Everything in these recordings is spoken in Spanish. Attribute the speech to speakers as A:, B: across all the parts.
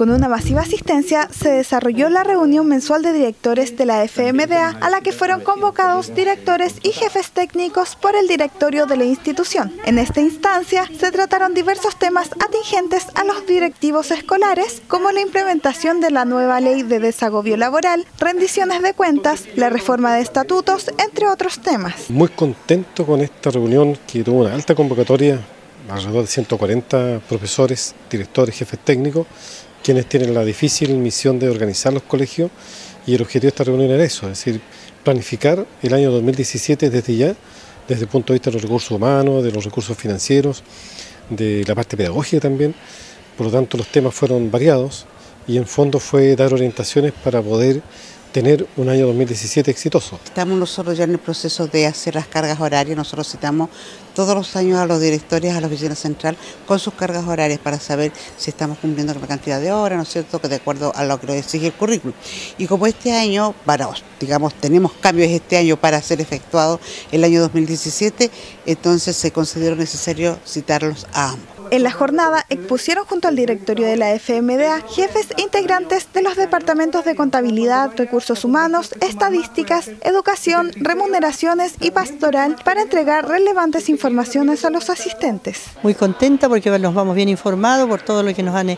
A: Con una masiva asistencia se desarrolló la reunión mensual de directores de la FMDA a la que fueron convocados directores y jefes técnicos por el directorio de la institución. En esta instancia se trataron diversos temas atingentes a los directivos escolares como la implementación de la nueva ley de desagobio laboral, rendiciones de cuentas, la reforma de estatutos, entre otros temas.
B: Muy contento con esta reunión que tuvo una alta convocatoria, alrededor de 140 profesores, directores, jefes técnicos quienes tienen la difícil misión de organizar los colegios y el objetivo de esta reunión era eso, es decir, planificar el año 2017 desde ya, desde el punto de vista de los recursos humanos, de los recursos financieros, de la parte pedagógica también. Por lo tanto, los temas fueron variados y en fondo fue dar orientaciones para poder tener un año 2017 exitoso.
C: Estamos nosotros ya en el proceso de hacer las cargas horarias, nosotros citamos todos los años a los directores, a la oficina central, con sus cargas horarias para saber si estamos cumpliendo con la cantidad de horas, ¿no es cierto?, que de acuerdo a lo que nos exige el currículum. Y como este año, para, digamos, tenemos cambios este año para ser efectuados el año 2017, entonces se consideró necesario citarlos a ambos.
A: En la jornada expusieron junto al directorio de la FMDA jefes integrantes de los departamentos de contabilidad, recursos humanos, estadísticas, educación, remuneraciones y pastoral para entregar relevantes informaciones a los asistentes.
D: Muy contenta porque nos vamos bien informados por todo lo que nos han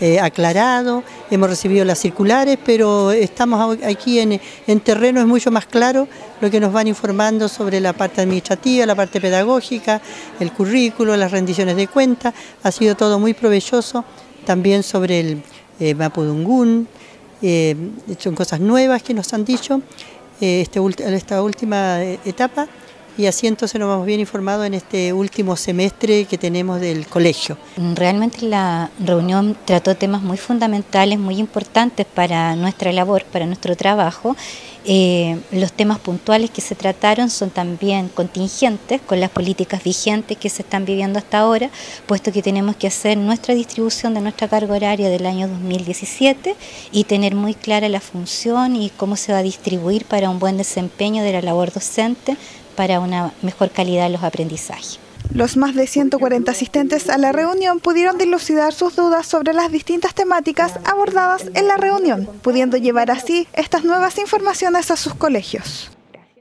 D: eh, aclarado, hemos recibido las circulares, pero estamos aquí en, en terreno, es mucho más claro lo que nos van informando sobre la parte administrativa, la parte pedagógica, el currículo, las rendiciones de cuentas ha sido todo muy provechoso, también sobre el eh, Mapudungún, eh, son cosas nuevas que nos han dicho eh, este, esta última eh, etapa y así entonces nos vamos bien informados en este último semestre que tenemos del colegio.
E: Realmente la reunión trató temas muy fundamentales, muy importantes para nuestra labor, para nuestro trabajo eh, los temas puntuales que se trataron son también contingentes con las políticas vigentes que se están viviendo hasta ahora, puesto que tenemos que hacer nuestra distribución de nuestra carga horaria del año 2017 y tener muy clara la función y cómo se va a distribuir para un buen desempeño de la labor docente para una mejor calidad de los aprendizajes.
A: Los más de 140 asistentes a la reunión pudieron dilucidar sus dudas sobre las distintas temáticas abordadas en la reunión, pudiendo llevar así estas nuevas informaciones a sus colegios.